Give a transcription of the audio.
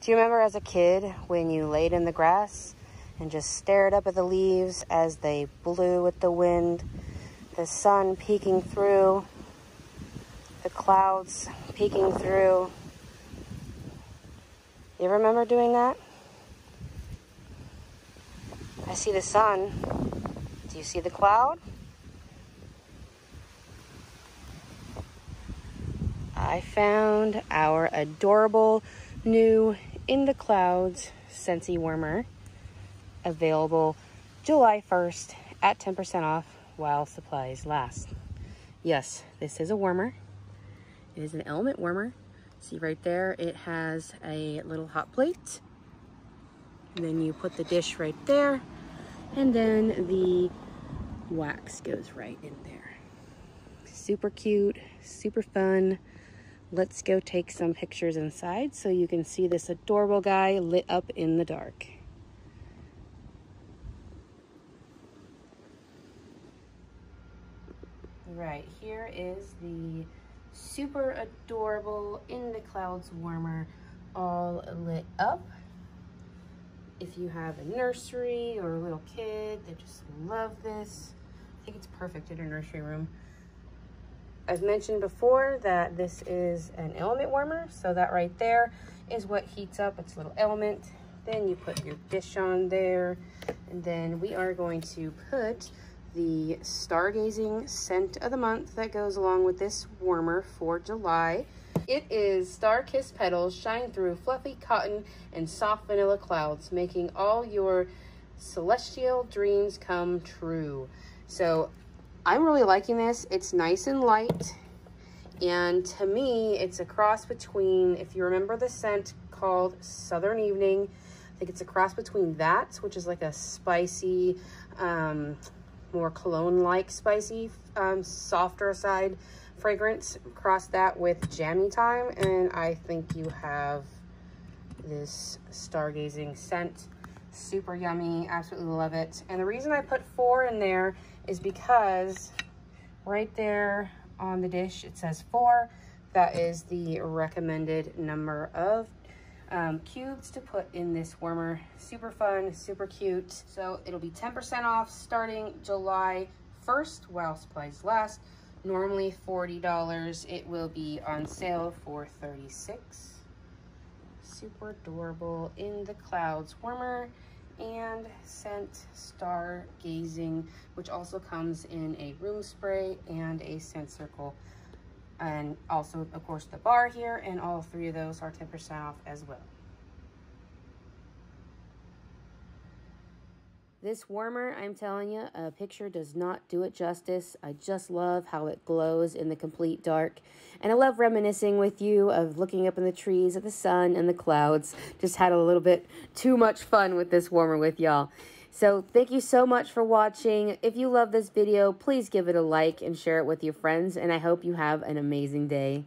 Do you remember as a kid when you laid in the grass and just stared up at the leaves as they blew with the wind, the sun peeking through, the clouds peeking through? You remember doing that? I see the sun. Do you see the cloud? I found our adorable new In the Clouds Scentsy Warmer available July 1st at 10% off while supplies last. Yes, this is a warmer. It is an element warmer. See right there, it has a little hot plate. And then you put the dish right there. And then the wax goes right in there. Super cute, super fun. Let's go take some pictures inside so you can see this adorable guy lit up in the dark. Right, here is the super adorable In the Clouds warmer all lit up. If you have a nursery or a little kid they just love this, I think it's perfect in a nursery room. I've mentioned before that this is an element warmer, so that right there is what heats up its a little element. Then you put your dish on there, and then we are going to put the stargazing scent of the month that goes along with this warmer for July. It is Star Kiss Petals Shine Through Fluffy Cotton and Soft Vanilla Clouds, making all your celestial dreams come true. So I'm really liking this. It's nice and light. And to me, it's a cross between, if you remember the scent called Southern Evening, I think it's a cross between that, which is like a spicy, um, more cologne-like spicy, um, softer side fragrance. Cross that with Jammy Time, and I think you have this stargazing scent. Super yummy, absolutely love it. And the reason I put four in there is because right there on the dish, it says four. That is the recommended number of um, cubes to put in this warmer. Super fun, super cute. So it'll be 10% off starting July 1st while supplies last. Normally $40. It will be on sale for 36 Super adorable in the clouds warmer and scent stargazing which also comes in a room spray and a scent circle and also, of course, the bar here, and all three of those are 10% off as well. This warmer, I'm telling you, a picture does not do it justice. I just love how it glows in the complete dark. And I love reminiscing with you of looking up in the trees at the sun and the clouds. Just had a little bit too much fun with this warmer with y'all. So thank you so much for watching. If you love this video, please give it a like and share it with your friends. And I hope you have an amazing day.